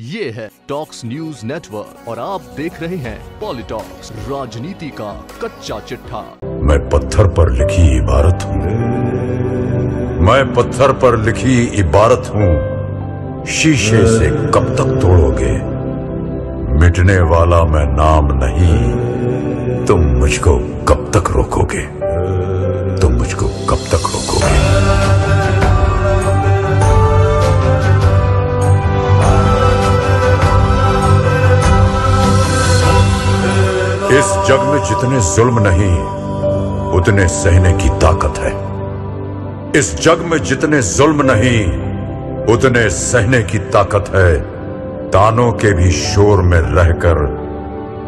ये है talks news network और आप देख रहे हैं पॉलिटॉक्स राजनीति का कच्चा चिट्ठा। मैं पत्थर पर लिखी इबारत हूँ। मैं पत्थर पर लिखी इबारत हूँ। शीशे से कब तक तोड़ोगे? मिटने वाला मैं नाम नहीं। तुम मुझको कब तक रोकोगे? तुम मुझको कब तक जग में जितने जुल्म नहीं, उतने सहने की ताकत है। इस जग में जितने जुल्म नहीं, उतने सहने की ताकत है। तानों के भी शोर में रहकर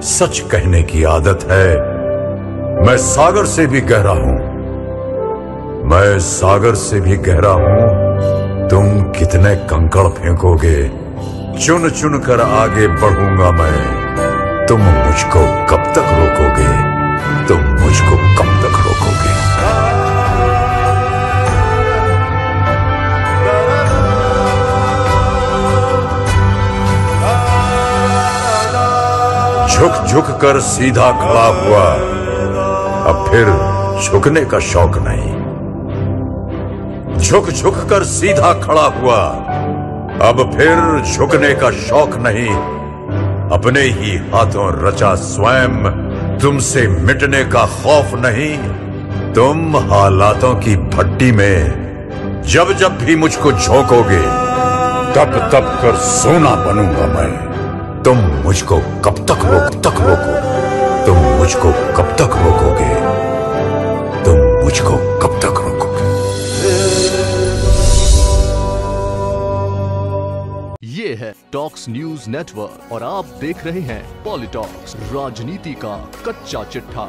सच कहने की आदत है। मैं सागर से भी गहरा हूँ। मैं सागर से भी गहरा हूँ। तुम कितने कंकड़ फेंकोगे? चुन चुन कर आगे बढ़ूँगा मैं। तुम मुझको कब तक रोकोगे? तुम मुझको कब तक रोकोगे? झुक झुक कर सीधा खड़ा हुआ। अब फिर झुकने का शौक नहीं। झुक झुक कर सीधा खड़ा हुआ। अब फिर झुकने का शौक नहीं। अपने ही हाथों रचा स्वयं, तुमसे मिटने का खौफ नहीं। तुम हालातों की भट्टी में जब जब भी मुझको झोंकोगे, तब तब कर सोना बनूँगा मैं। तुम मुझको कब तक रोक तक रोको? तुम मुझको कब ये है टॉक्स न्यूज़ नेटवर्क और आप देख रहे हैं पॉलिटॉक्स राजनीति का कच्चा चिट्ठा।